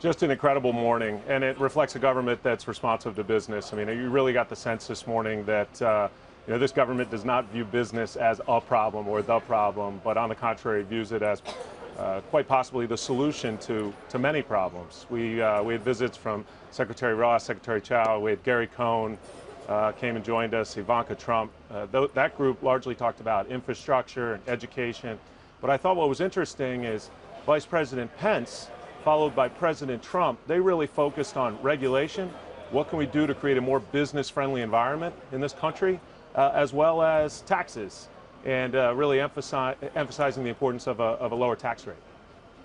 Just an incredible morning, and it reflects a government that's responsive to business. I mean, you really got the sense this morning that uh, you know this government does not view business as a problem or the problem, but on the contrary, views it as uh, quite possibly the solution to, to many problems. We, uh, we had visits from Secretary Ross, Secretary Chao, we had Gary Cohn uh, came and joined us, Ivanka Trump. Uh, th that group largely talked about infrastructure and education. But I thought what was interesting is Vice President Pence followed by President Trump, they really focused on regulation. What can we do to create a more business friendly environment in this country, uh, as well as taxes, and uh, really emphasi emphasizing the importance of a, of a, lower tax rate.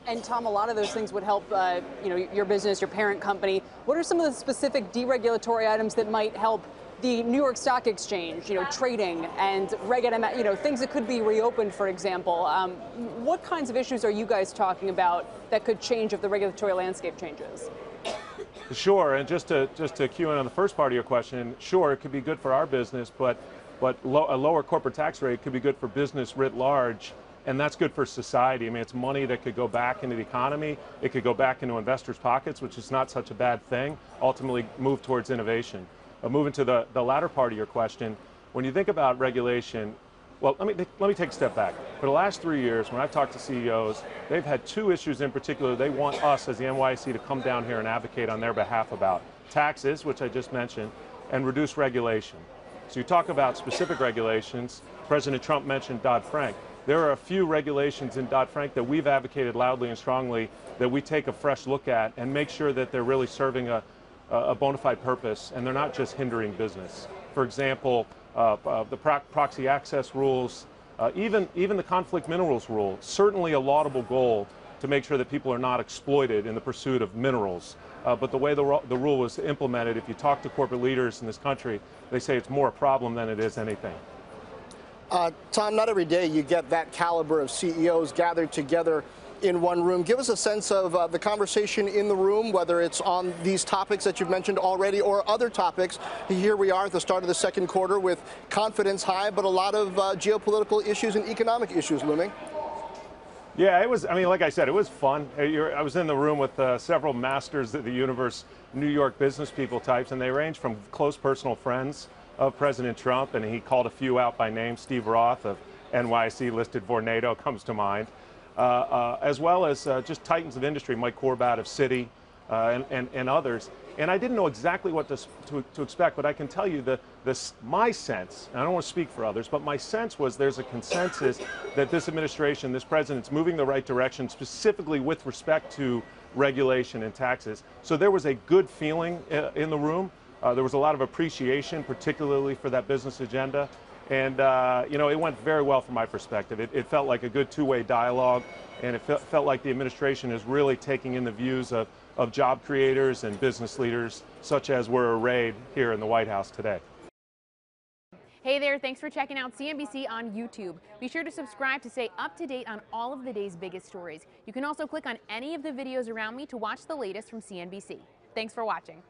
And Tom, a lot of those things would help, uh, you know, your business, your parent company. What are some of the specific deregulatory items that might help the New York Stock Exchange, you know, trading and reg you know, things that could be reopened, for example. Um, what kinds of issues are you guys talking about that could change if the regulatory landscape changes? Sure, and just to just to cue in on the first part of your question, sure, it could be good for our business, but but a lower corporate tax rate could be good for business writ large, and that's good for society. I mean, it's money that could go back into the economy. It could go back into investors' pockets, which is not such a bad thing. Ultimately, move towards innovation. Uh, moving to the, the latter part of your question, when you think about regulation, well, let me, let me take a step back. For the last three years, when I've talked to CEOs, they've had two issues in particular they want us as the NYSE to come down here and advocate on their behalf about. Taxes, which I just mentioned, and reduce regulation. So you talk about specific regulations. President Trump mentioned Dodd-Frank. There are a few regulations in Dodd-Frank that we've advocated loudly and strongly that we take a fresh look at and make sure that they're really serving a, a bona fide purpose and they're not just hindering business. For example, uh, uh, the pro proxy access rules, uh, even, even the conflict minerals rule, certainly a laudable goal to make sure that people are not exploited in the pursuit of minerals. Uh, but the way the, the rule was implemented, if you talk to corporate leaders in this country, they say it's more a problem than it is anything. Uh, Tom, not every day you get that caliber of CEOs gathered together in one room. Give us a sense of uh, the conversation in the room, whether it's on these topics that you've mentioned already or other topics. Here we are at the start of the second quarter with confidence high, but a lot of uh, geopolitical issues and economic issues looming. Yeah, it was, I mean, like I said, it was fun. I was in the room with uh, several masters of the universe, New York business people types, and they range from close personal friends of President Trump, and he called a few out by name. Steve Roth of NYSE listed Vornado comes to mind. Uh, uh, as well as uh, just titans of industry, Mike Corbat of Citi, and, and, and, others. And I didn't know exactly what to, to, to expect, but I can tell you that my sense, and I don't want to speak for others, but my sense was there's a consensus that this administration, this president's moving the right direction, specifically with respect to regulation and taxes. So there was a good feeling in the room. Uh, there was a lot of appreciation, particularly for that business agenda. And, uh, you know, it went very well from my perspective. It, it felt like a good two-way dialogue, and it fe felt like the administration is really taking in the views of, of job creators and business leaders, such as were arrayed here in the White House today. Hey there, thanks for checking out CNBC on YouTube. Be sure to subscribe to stay up to date on all of the day's biggest stories. You can also click on any of the videos around me to watch the latest from CNBC. Thanks for watching.